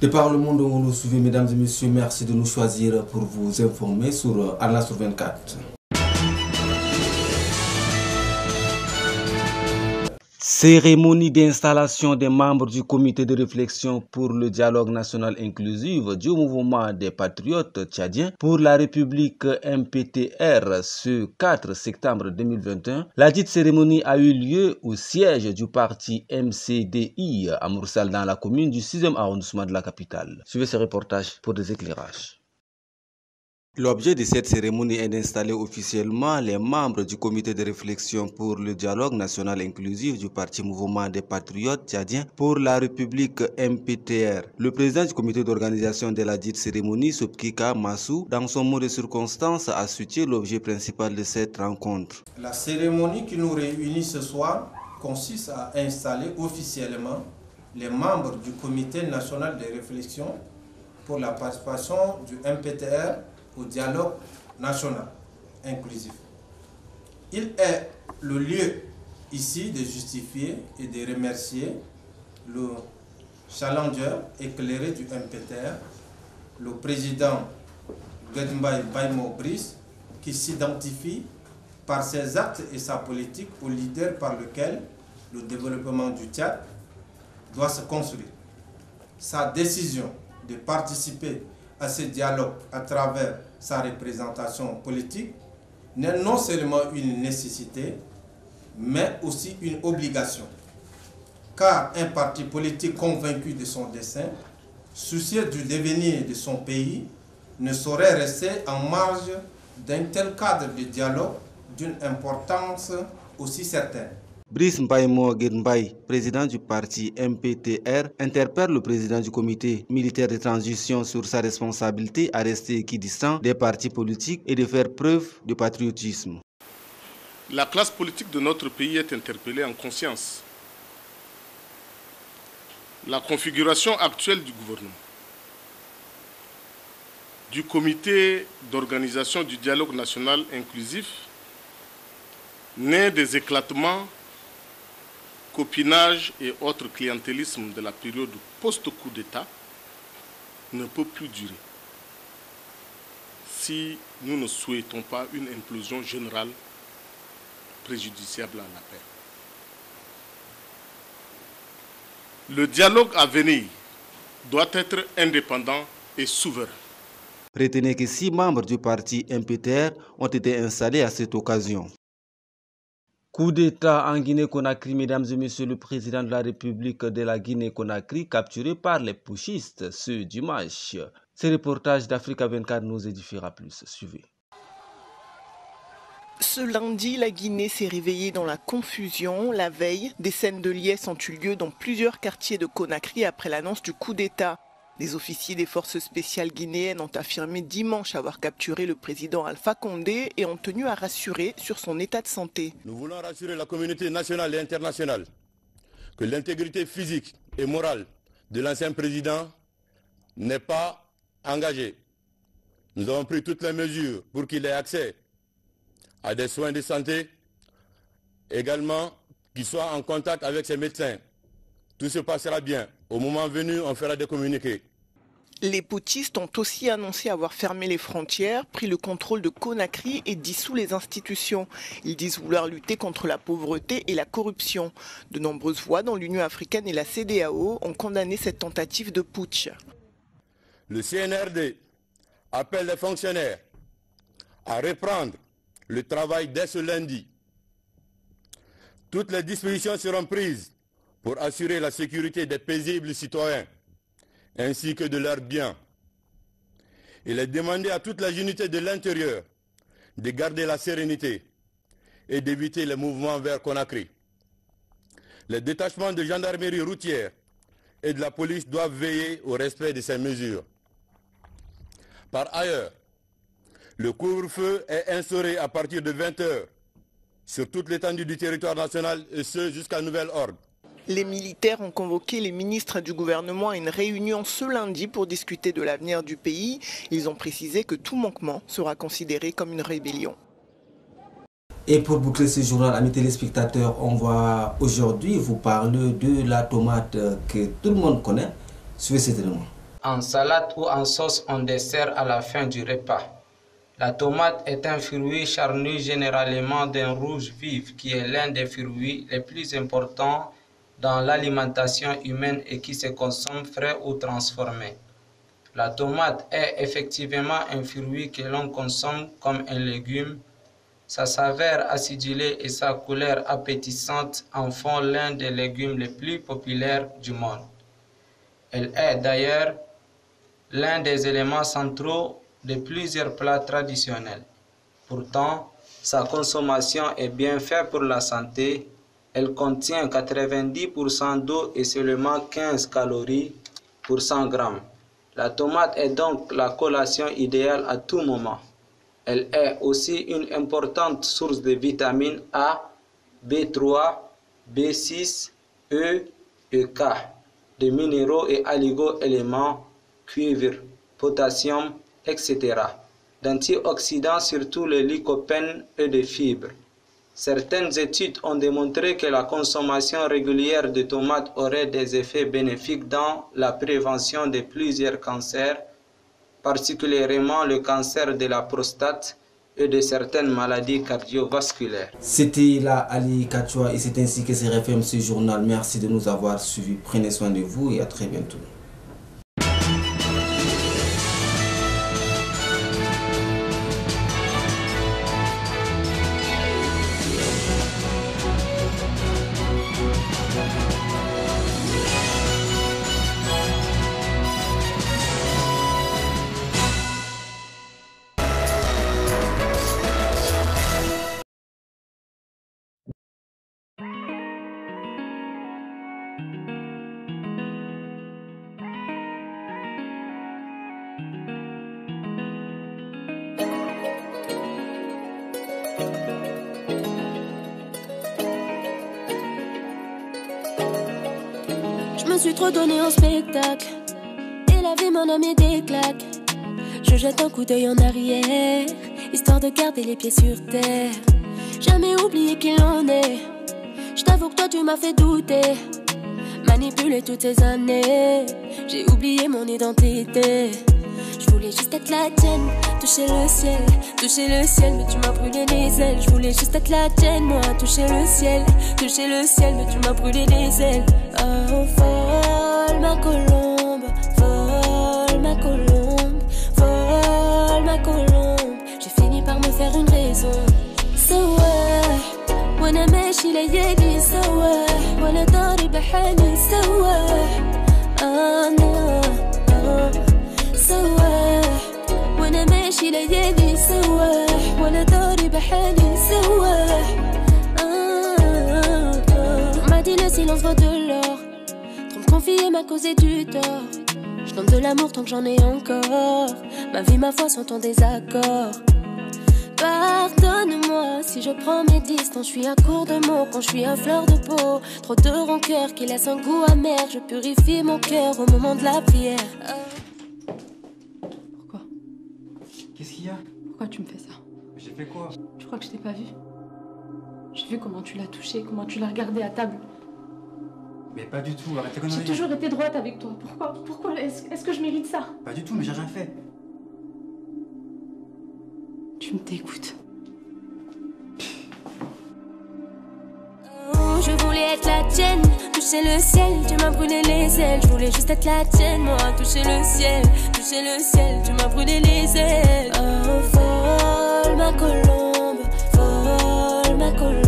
De par le monde où vous nous suivez, mesdames et messieurs, merci de nous choisir pour vous informer sur Anna sur 24. Cérémonie d'installation des membres du comité de réflexion pour le dialogue national inclusif du mouvement des patriotes tchadiens pour la République MPTR ce 4 septembre 2021. La dite cérémonie a eu lieu au siège du parti MCDI à Moursal dans la commune du 6e arrondissement de la capitale. Suivez ce reportage pour des éclairages. L'objet de cette cérémonie est d'installer officiellement les membres du comité de réflexion pour le dialogue national inclusif du Parti Mouvement des Patriotes tchadiens pour la République MPTR. Le président du comité d'organisation de la dite cérémonie, Subkika Massou, dans son mot de circonstance, a soutenu l'objet principal de cette rencontre. La cérémonie qui nous réunit ce soir consiste à installer officiellement les membres du comité national de réflexion pour la participation du MPTR au dialogue national inclusif. Il est le lieu ici de justifier et de remercier le challenger éclairé du MPTR, le président Gedmbay Baimo Brice, qui s'identifie par ses actes et sa politique au leader par lequel le développement du Tchad doit se construire. Sa décision de participer à ce dialogue à travers sa représentation politique n'est non seulement une nécessité, mais aussi une obligation. Car un parti politique convaincu de son dessein, soucieux du devenir de son pays, ne saurait rester en marge d'un tel cadre de dialogue d'une importance aussi certaine. Brice Mbaye Mbaye, président du parti MPTR, interpelle le président du comité militaire de transition sur sa responsabilité à rester équidistant des partis politiques et de faire preuve de patriotisme. La classe politique de notre pays est interpellée en conscience. La configuration actuelle du gouvernement, du comité d'organisation du dialogue national inclusif, naît des éclatements copinage et autres clientélisme de la période post-coup d'État ne peut plus durer si nous ne souhaitons pas une implosion générale préjudiciable à la paix. Le dialogue à venir doit être indépendant et souverain. Retenez que six membres du parti MPTR ont été installés à cette occasion. Coup d'État en Guinée-Conakry, mesdames et messieurs, le président de la République de la Guinée-Conakry capturé par les pushistes ce dimanche. Ce reportage d'Africa 24 nous édifiera plus. Suivez. Ce lundi, la Guinée s'est réveillée dans la confusion. La veille, des scènes de liesse ont eu lieu dans plusieurs quartiers de Conakry après l'annonce du coup d'État. Les officiers des forces spéciales guinéennes ont affirmé dimanche avoir capturé le président Alpha Condé et ont tenu à rassurer sur son état de santé. Nous voulons rassurer la communauté nationale et internationale que l'intégrité physique et morale de l'ancien président n'est pas engagée. Nous avons pris toutes les mesures pour qu'il ait accès à des soins de santé, également qu'il soit en contact avec ses médecins. Tout se passera bien. Au moment venu, on fera des communiqués. Les poutistes ont aussi annoncé avoir fermé les frontières, pris le contrôle de Conakry et dissous les institutions. Ils disent vouloir lutter contre la pauvreté et la corruption. De nombreuses voix dans l'Union africaine et la CDAO ont condamné cette tentative de putsch. Le CNRD appelle les fonctionnaires à reprendre le travail dès ce lundi. Toutes les dispositions seront prises pour assurer la sécurité des paisibles citoyens ainsi que de leurs biens. Il est demandé à toute la unité de l'intérieur de garder la sérénité et d'éviter les mouvements vers Conakry. Les détachements de gendarmerie routière et de la police doivent veiller au respect de ces mesures. Par ailleurs, le couvre-feu est instauré à partir de 20 heures sur toute l'étendue du territoire national et ce jusqu'à nouvel ordre. Les militaires ont convoqué les ministres du gouvernement à une réunion ce lundi pour discuter de l'avenir du pays. Ils ont précisé que tout manquement sera considéré comme une rébellion. Et pour boucler ce journal, amis téléspectateurs, on va aujourd'hui vous parler de la tomate que tout le monde connaît. Suivez cet élément. en salade ou en sauce en dessert à la fin du repas. La tomate est un fruit charnu généralement d'un rouge vif qui est l'un des fruits les plus importants dans l'alimentation humaine et qui se consomme frais ou transformé. La tomate est effectivement un fruit que l'on consomme comme un légume. Sa saveur acidulée et sa couleur appétissante en font l'un des légumes les plus populaires du monde. Elle est d'ailleurs l'un des éléments centraux de plusieurs plats traditionnels. Pourtant, sa consommation est bien faite pour la santé. Elle contient 90% d'eau et seulement 15 calories pour 100 grammes. La tomate est donc la collation idéale à tout moment. Elle est aussi une importante source de vitamines A, B3, B6, E et K, de minéraux et oligo-éléments, cuivre, potassium, etc., d'antioxydants surtout le lycopène et de fibres. Certaines études ont démontré que la consommation régulière de tomates aurait des effets bénéfiques dans la prévention de plusieurs cancers, particulièrement le cancer de la prostate et de certaines maladies cardiovasculaires. C'était là Ali Kachwa et c'est ainsi que se referme ce journal. Merci de nous avoir suivis. Prenez soin de vous et à très bientôt. Suis trop donné en spectacle. Et la vie m'en a mis des claques. Je jette un coup d'œil en arrière, histoire de garder les pieds sur terre. Jamais oublié qu'il en est. Je t'avoue que toi tu m'as fait douter. Manipuler toutes ces années. J'ai oublié mon identité. Je voulais juste être la tienne, toucher le ciel, toucher le ciel, mais tu m'as brûlé les ailes. Je voulais juste être la tienne, moi, toucher le ciel, toucher le ciel, mais tu m'as brûlé les ailes. Ah, oh, vole ma colombe, vole ma colombe, vole ma colombe. J'ai fini par me faire une raison. So, ouais, when I met, vaut de l'or. Trop me confier m'a causé du tort. Je donne de l'amour tant que j'en ai encore. Ma vie, ma foi sont en désaccord. Pardonne-moi si je prends mes distances, je suis à court de mots quand je suis à fleur de peau. Trop de rancœur qui laisse un goût amer, je purifie mon cœur au moment de la prière. Pourquoi? Qu'est-ce qu'il y a? Pourquoi tu me fais ça? J'ai fait quoi? Tu crois que je t'ai pas vu? J'ai vu comment tu l'as touché, comment tu l'as regardé à table. Mais pas du tout, arrête tes J'ai toujours été droite avec toi. Pourquoi Pourquoi Est-ce est-ce que je mérite ça? Pas du tout, mais j'ai rien fait. Tu me dégoûtes. Oh, je voulais être la tienne, toucher le ciel, tu m'as brûlé les ailes. Je voulais juste être la tienne, moi, toucher le ciel, toucher le ciel, tu m'as brûlé les ailes. Oh, folle ma colombe, folle ma colombe,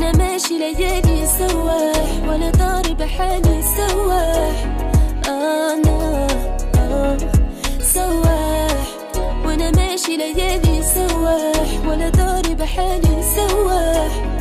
أنا ماشي ليالي سواح ولا ضارب حالي سواح أنا سواح وأنا ماشي ليالي سواح ولا ضارب حالي سواح